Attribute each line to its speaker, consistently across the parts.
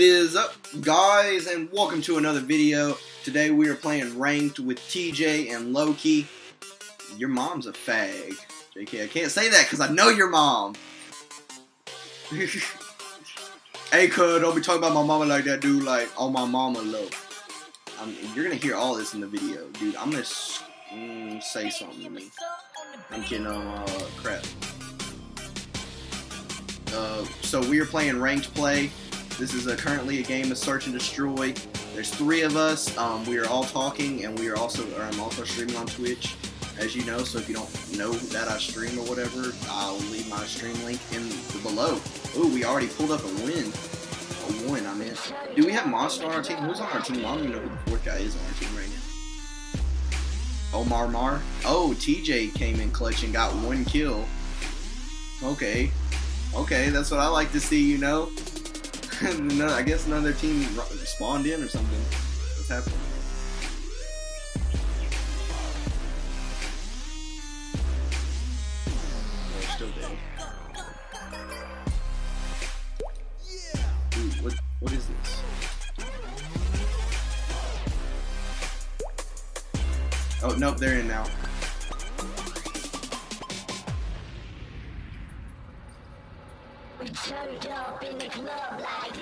Speaker 1: What is up, guys, and welcome to another video. Today we are playing Ranked with TJ and Loki. Your mom's a fag. JK, I can't say that because I know your mom. hey, cuz, don't be talking about my mama like that, dude. Like, oh, my mama low. You're gonna hear all this in the video, dude. I'm gonna mm, say something to me. I'm kidding on uh, crap. Uh, so we are playing ranked play. This is a, currently a game of search and destroy. There's three of us. Um, we are all talking, and we are also, I'm also streaming on Twitch, as you know. So if you don't know that I stream or whatever, I'll leave my stream link in the below. Ooh, we already pulled up a win. A win, I mean. Do we have Monster on our team? Who's on our team? I don't even know who the fourth guy is on our team right now. Omar Mar. Oh, TJ came in clutch and got one kill. Okay. Okay, that's what I like to see, you know? no, I guess another team spawned in or something. What's happening? They're still dead. Dude, what, what is this? Oh, nope, they're in now.
Speaker 2: We turned up in the club like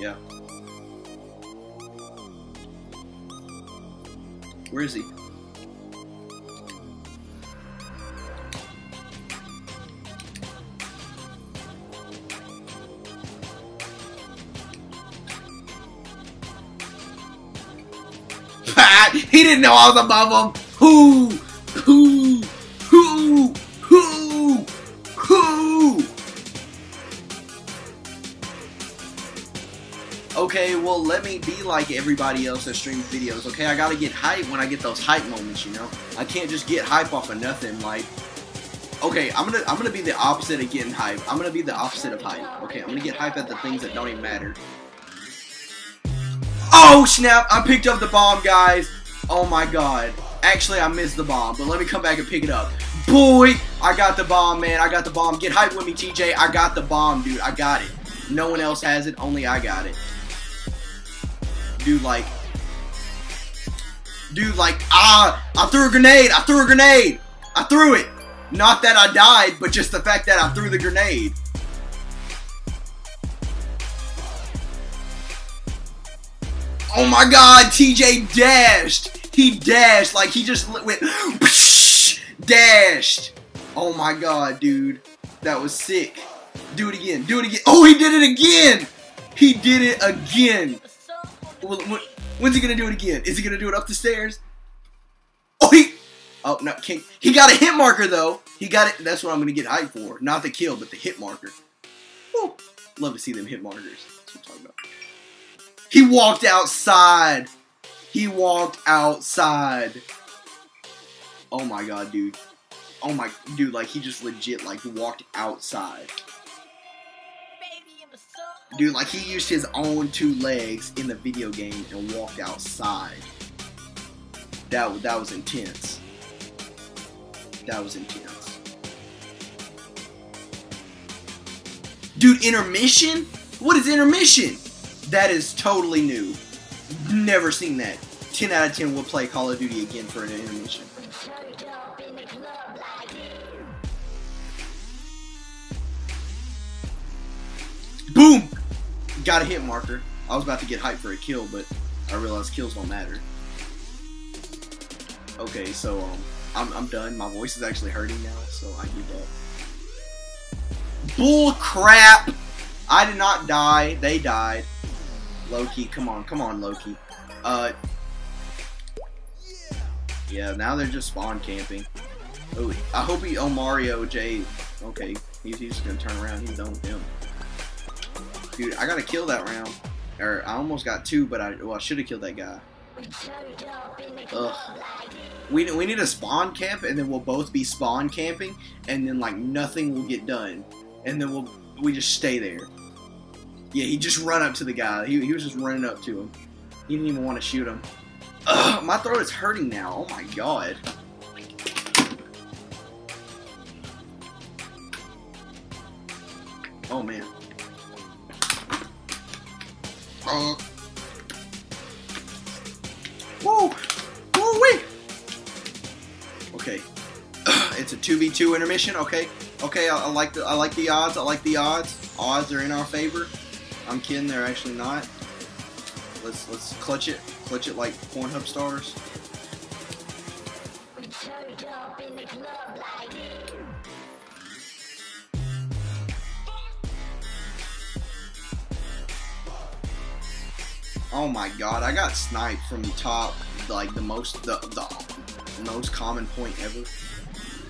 Speaker 1: Yeah. Where is he? he didn't know I was above him. Who? Who? Who? Who? Who? Okay, well, let me be like everybody else that streams videos, okay? I gotta get hype when I get those hype moments, you know? I can't just get hype off of nothing, like... Okay, I'm gonna I'm gonna be the opposite of getting hype. I'm gonna be the opposite of hype. Okay, I'm gonna get hype at the things that don't even matter. Oh, snap! I picked up the bomb, guys! Oh my god. Actually, I missed the bomb, but let me come back and pick it up. Boy, I got the bomb, man. I got the bomb. Get hype with me, TJ. I got the bomb, dude. I got it. No one else has it. Only I got it. Dude, like... Dude, like, ah! I threw a grenade! I threw a grenade! I threw it! Not that I died, but just the fact that I threw the grenade. Oh my god, TJ dashed! He dashed, like he just went dashed. Oh my god, dude. That was sick. Do it again, do it again. Oh, he did it again! He did it again. When's he gonna do it again? Is he gonna do it up the stairs? Oh, he... Oh, no, can't... He got a hit marker, though. He got it. That's what I'm gonna get hyped for. Not the kill, but the hit marker. Woo. Love to see them hit markers. He walked outside. He walked outside. Oh my god, dude. Oh my, dude, like he just legit like walked outside. Dude, like he used his own two legs in the video game and walked outside. That that was intense. That was intense. Dude, intermission? What is intermission? That is totally new. Never seen that. 10 out of 10 will play Call of Duty again for an intermission. Boom! Got a hit marker. I was about to get hyped for a kill, but I realized kills don't matter. Okay, so um, I'm, I'm done. My voice is actually hurting now, so I give up. Bull crap! I did not die. They died. Loki, come on, come on, Loki. Uh, yeah, now they're just spawn camping. Oh, I hope he, oh, Mario J. Okay, he's, he's just gonna turn around. He's done with him. Dude, I gotta kill that round. Or, I almost got two, but I, well, I should have killed that guy. Ugh. We, we need a spawn camp, and then we'll both be spawn camping, and then, like, nothing will get done. And then we'll, we just stay there. Yeah, he just run up to the guy. He, he was just running up to him. He didn't even want to shoot him. Ugh, my throat is hurting now. Oh my god. Oh man. Uh. Whoa! Whoa, wait! Okay. it's a 2v2 intermission, okay. Okay, I, I, like the I like the odds, I like the odds. Odds are in our favor. I'm kidding, they're actually not. Let's let's clutch it. Clutch it like Pornhub stars.
Speaker 2: Up in the club like
Speaker 1: Oh my god, I got sniped from the top, like the most the the most common point ever.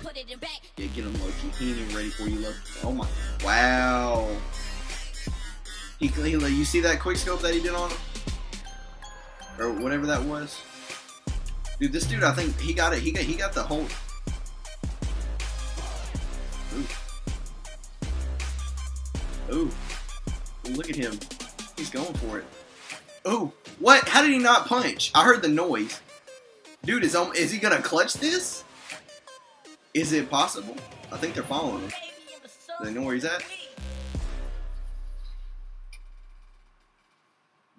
Speaker 3: Put it in back.
Speaker 1: Yeah, get him Loki. He ain't even ready for you, Loki. Oh my, wow. He, he you see that quick scope that he did on him, or whatever that was. Dude, this dude, I think he got it. He got he got the whole. Ooh. Ooh. Look at him. He's going for it. Oh, what? How did he not punch? I heard the noise. Dude, is um, is he gonna clutch this? Is it possible? I think they're following him. They know where he's at?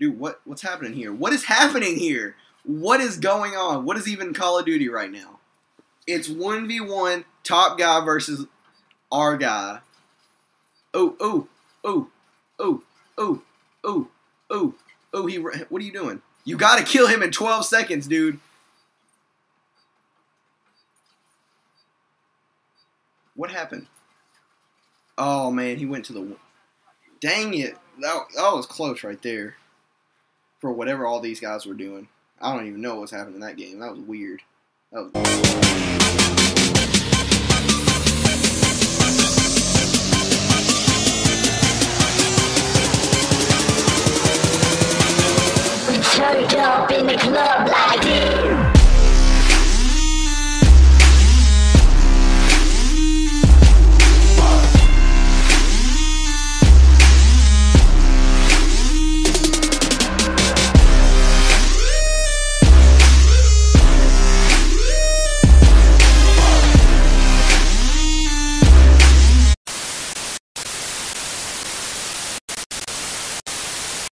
Speaker 1: Dude, what what's happening here? What is happening here? What is going on? What is even Call of Duty right now? It's 1v1 top guy versus our guy. Oh, oh, oh, oh, oh, oh, oh, oh, he what are you doing? You got to kill him in 12 seconds, dude. What happened? Oh man, he went to the. Dang it! That, that was close right there for whatever all these guys were doing. I don't even know what was happening in that game. That was weird. That was turned up in the club